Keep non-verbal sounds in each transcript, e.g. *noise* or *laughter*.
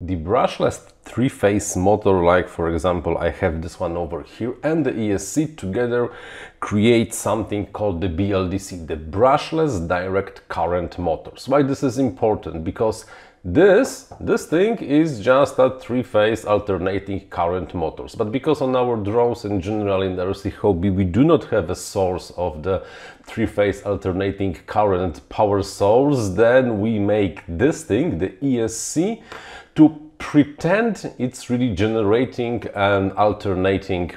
The brushless three-phase motor, like for example I have this one over here and the ESC together create something called the BLDC, the brushless direct current motors. Why this is important? Because this, this thing is just a three-phase alternating current motors. But because on our drones and generally in the RC hobby we do not have a source of the three-phase alternating current power source, then we make this thing, the ESC, to pretend it's really generating an alternating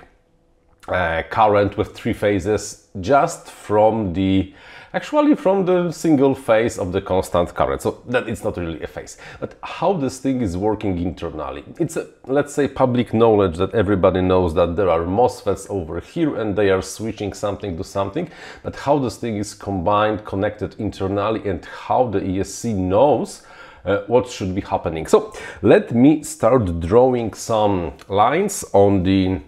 uh, current with three phases just from the actually from the single phase of the constant current. So that it's not really a phase. But how this thing is working internally? It's a, let's say public knowledge that everybody knows that there are MOSFETs over here and they are switching something to something. But how this thing is combined connected internally and how the ESC knows uh, what should be happening. So let me start drawing some lines on the,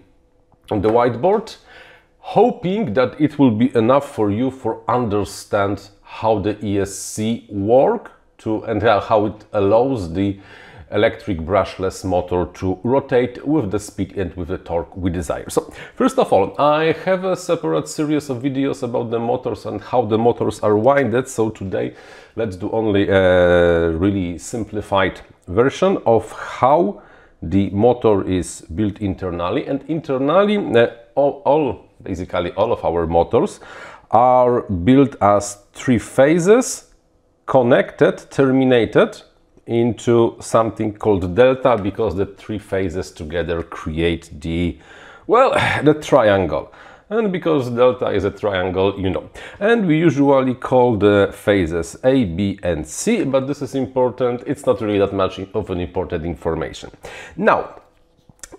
on the whiteboard, hoping that it will be enough for you for understand how the ESC work to and how it allows the electric brushless motor to rotate with the speed and with the torque we desire. So first of all, I have a separate series of videos about the motors and how the motors are winded. So today let's do only a really simplified version of how the motor is built internally and internally uh, all, all basically all of our motors are built as three phases connected terminated into something called delta because the three phases together create the, well, the triangle. And because delta is a triangle, you know. And we usually call the phases A, B and C, but this is important. It's not really that much of an important information. Now,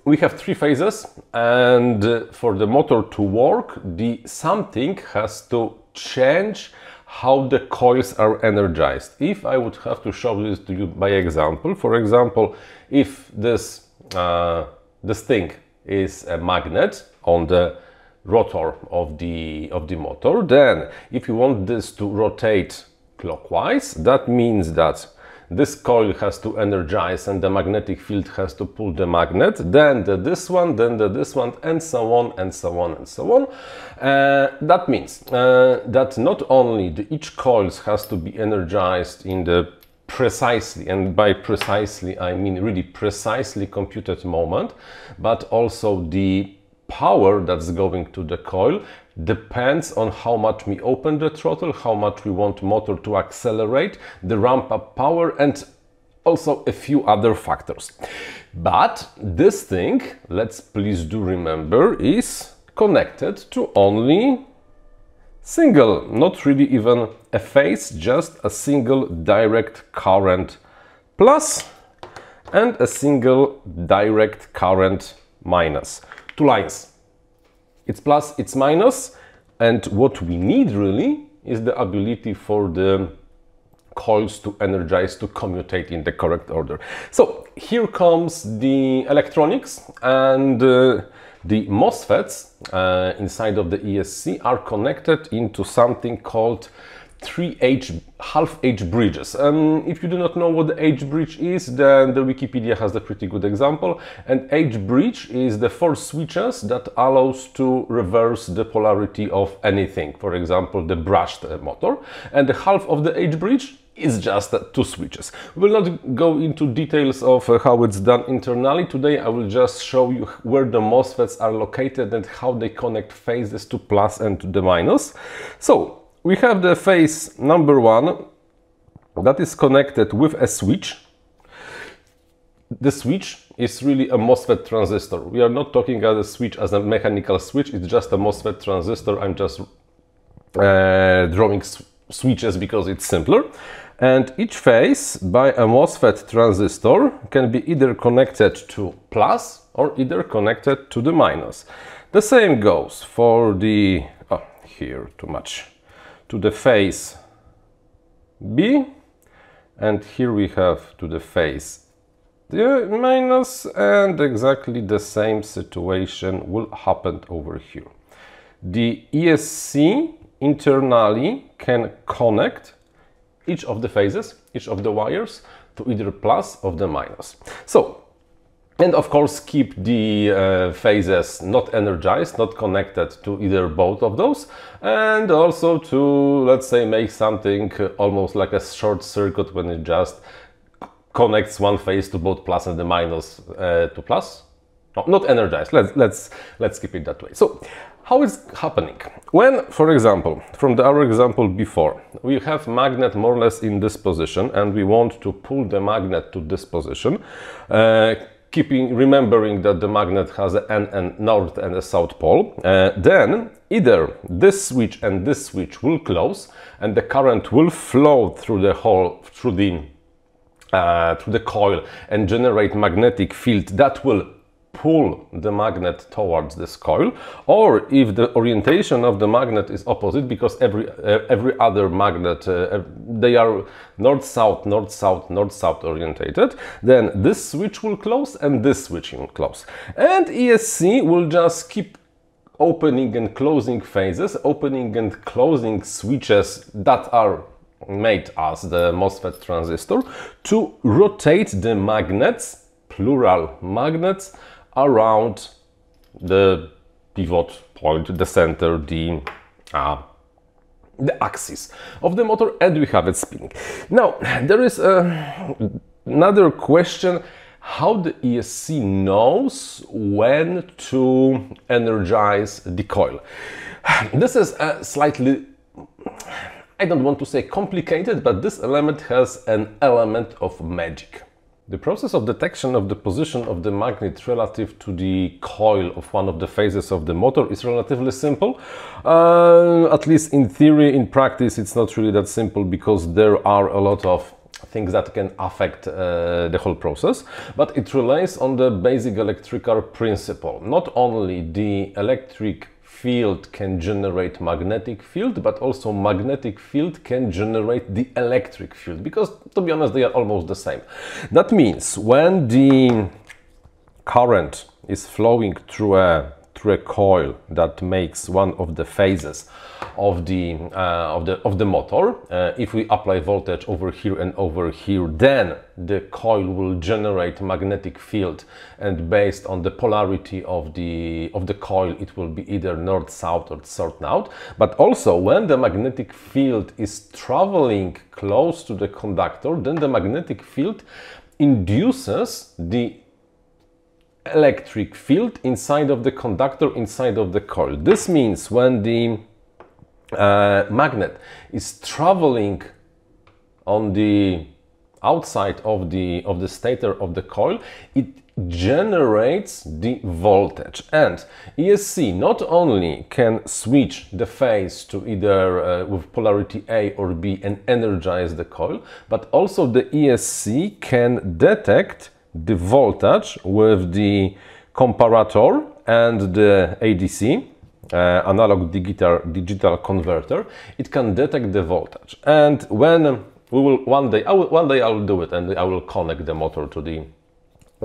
we have three phases and uh, for the motor to work, the something has to change how the coils are energized. If I would have to show this to you by example, for example, if this, uh, this thing is a magnet on the rotor of the, of the motor, then if you want this to rotate clockwise, that means that this coil has to energize and the magnetic field has to pull the magnet, then the this one, then the this one, and so on, and so on, and so on. Uh, that means uh, that not only the each coils has to be energized in the precisely, and by precisely I mean really precisely computed moment, but also the power that's going to the coil depends on how much we open the throttle, how much we want motor to accelerate, the ramp up power and also a few other factors. But this thing, let's please do remember, is connected to only single, not really even a phase, just a single direct current plus and a single direct current minus. Two lines it's plus, it's minus, and what we need really is the ability for the coils to energize to commutate in the correct order. So here comes the electronics and uh, the MOSFETs uh, inside of the ESC are connected into something called three H half H bridges. Um, if you do not know what the H bridge is, then the Wikipedia has a pretty good example. And H bridge is the four switches that allows to reverse the polarity of anything. For example, the brushed motor. And the half of the H bridge is just two switches. We will not go into details of uh, how it's done internally. Today I will just show you where the MOSFETs are located and how they connect phases to plus and to the minus. So we have the phase number one that is connected with a switch. The switch is really a MOSFET transistor. We are not talking about a switch as a mechanical switch, it's just a MOSFET transistor. I'm just uh, drawing switches because it's simpler. And each phase by a MOSFET transistor can be either connected to plus or either connected to the minus. The same goes for the, oh, here too much to the phase B and here we have to the phase the minus and exactly the same situation will happen over here. The ESC internally can connect each of the phases, each of the wires to either plus or the minus. So and of course keep the uh, phases not energized, not connected to either both of those and also to let's say make something almost like a short circuit when it just connects one phase to both plus and the minus uh, to plus. No, not energized, let's, let's, let's keep it that way. So how is happening? When, for example, from the, our example before, we have magnet more or less in this position and we want to pull the magnet to this position, uh, keeping remembering that the magnet has an, north and a south pole, uh, then either this switch and this switch will close and the current will flow through the hole through the uh, through the coil and generate magnetic field that will pull the magnet towards this coil or if the orientation of the magnet is opposite because every uh, every other magnet uh, they are north south north south north south orientated then this switch will close and this switch will close. And ESC will just keep opening and closing phases opening and closing switches that are made as the MOSFET transistor to rotate the magnets plural magnets around the pivot point, the center, the uh, the axis of the motor and we have it spinning. Now there is uh, another question how the ESC knows when to energize the coil. *sighs* This is a slightly I don't want to say complicated, but this element has an element of magic. The process of detection of the position of the magnet relative to the coil of one of the phases of the motor is relatively simple. Uh, at least in theory, in practice, it's not really that simple because there are a lot of things that can affect uh, the whole process, but it relies on the basic electrical principle. Not only the electric field can generate magnetic field, but also magnetic field can generate the electric field, because to be honest, they are almost the same. That means when the current is flowing through a through a coil that makes one of the phases of the uh, of the of the motor. Uh, if we apply voltage over here and over here, then the coil will generate magnetic field, and based on the polarity of the of the coil, it will be either north south or south north. But also, when the magnetic field is traveling close to the conductor, then the magnetic field induces the electric field inside of the conductor inside of the coil. This means when the uh, magnet is traveling on the outside of the of the stator of the coil it generates the voltage and ESC not only can switch the phase to either uh, with polarity A or B and energize the coil but also the ESC can detect the voltage with the comparator and the ADC uh, analog digital digital converter. It can detect the voltage. And when we will one day I will, one day I will do it and I will connect the motor to the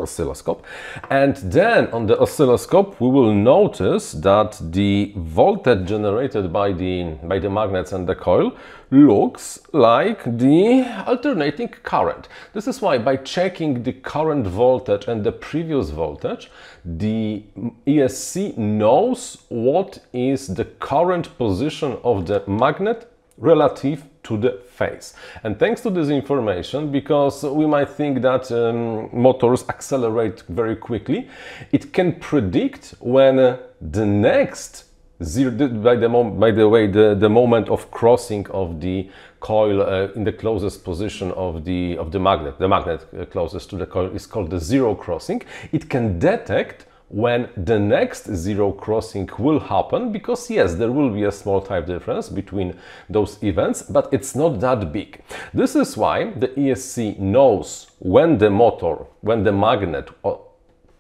oscilloscope. And then on the oscilloscope we will notice that the voltage generated by the by the magnets and the coil looks like the alternating current. This is why by checking the current voltage and the previous voltage the ESC knows what is the current position of the magnet relative to the phase. And thanks to this information, because we might think that um, motors accelerate very quickly, it can predict when uh, the next zero, by the, by the way, the, the moment of crossing of the coil uh, in the closest position of the, of the magnet, the magnet uh, closest to the coil is called the zero crossing. It can detect when the next zero crossing will happen because yes there will be a small time difference between those events but it's not that big. This is why the ESC knows when the motor when the magnet uh,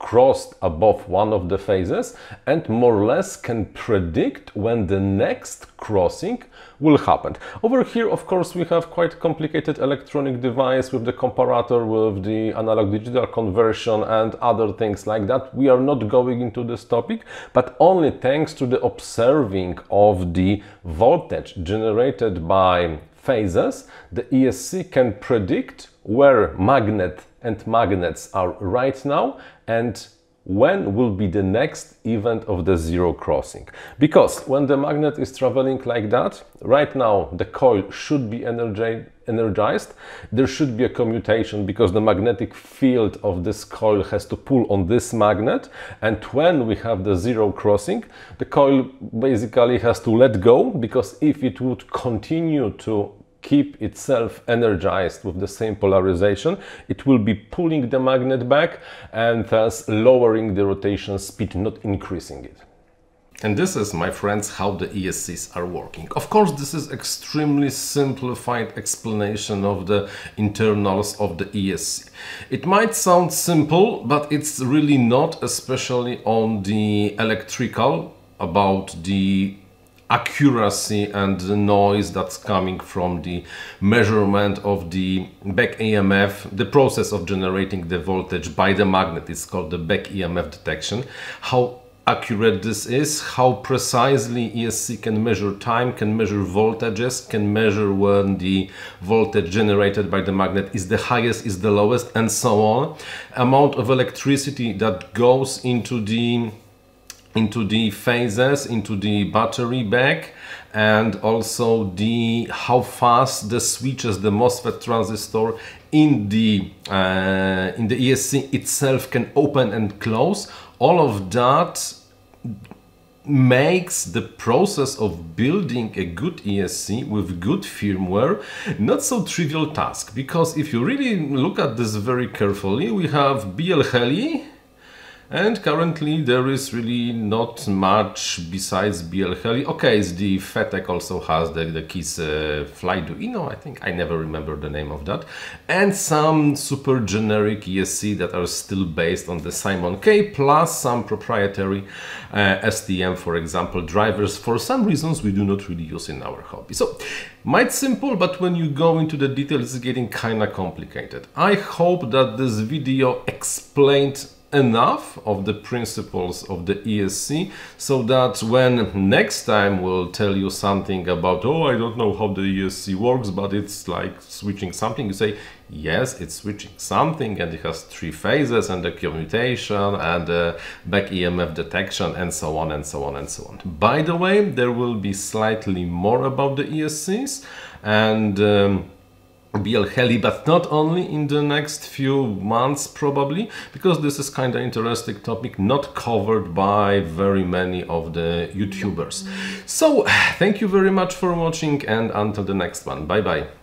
crossed above one of the phases and more or less can predict when the next crossing will happen. Over here, of course, we have quite complicated electronic device with the comparator, with the analog digital conversion and other things like that. We are not going into this topic, but only thanks to the observing of the voltage generated by phases, the ESC can predict where magnet and magnets are right now and when will be the next event of the zero crossing. Because when the magnet is traveling like that, right now the coil should be energized, there should be a commutation because the magnetic field of this coil has to pull on this magnet and when we have the zero crossing, the coil basically has to let go because if it would continue to keep itself energized with the same polarization, it will be pulling the magnet back and thus lowering the rotation speed, not increasing it. And this is, my friends, how the ESCs are working. Of course, this is extremely simplified explanation of the internals of the ESC. It might sound simple, but it's really not, especially on the electrical, about the accuracy and the noise that's coming from the measurement of the back EMF, the process of generating the voltage by the magnet is called the back EMF detection. How accurate this is, how precisely ESC can measure time, can measure voltages, can measure when the voltage generated by the magnet is the highest, is the lowest, and so on. Amount of electricity that goes into the into the phases, into the battery back and also the how fast the switches, the MOSFET transistor in the uh, in the ESC itself can open and close. All of that makes the process of building a good ESC with good firmware not so trivial task because if you really look at this very carefully we have BLHeli and currently there is really not much besides BLHeli. Okay, the FETtec also has the, the keys uh, Flyduino, I think. I never remember the name of that. And some super generic ESC that are still based on the SimonK, plus some proprietary uh, STM, for example, drivers for some reasons we do not really use in our hobby. So, might simple, but when you go into the details, it's getting kinda complicated. I hope that this video explained enough of the principles of the ESC so that when next time we'll tell you something about oh I don't know how the ESC works but it's like switching something you say yes it's switching something and it has three phases and the commutation and the back EMF detection and so on and so on and so on. By the way there will be slightly more about the ESCs and um, BLHeli, but not only in the next few months probably, because this is kind of interesting topic, not covered by very many of the YouTubers. So, *sighs* thank you very much for watching and until the next one. Bye bye.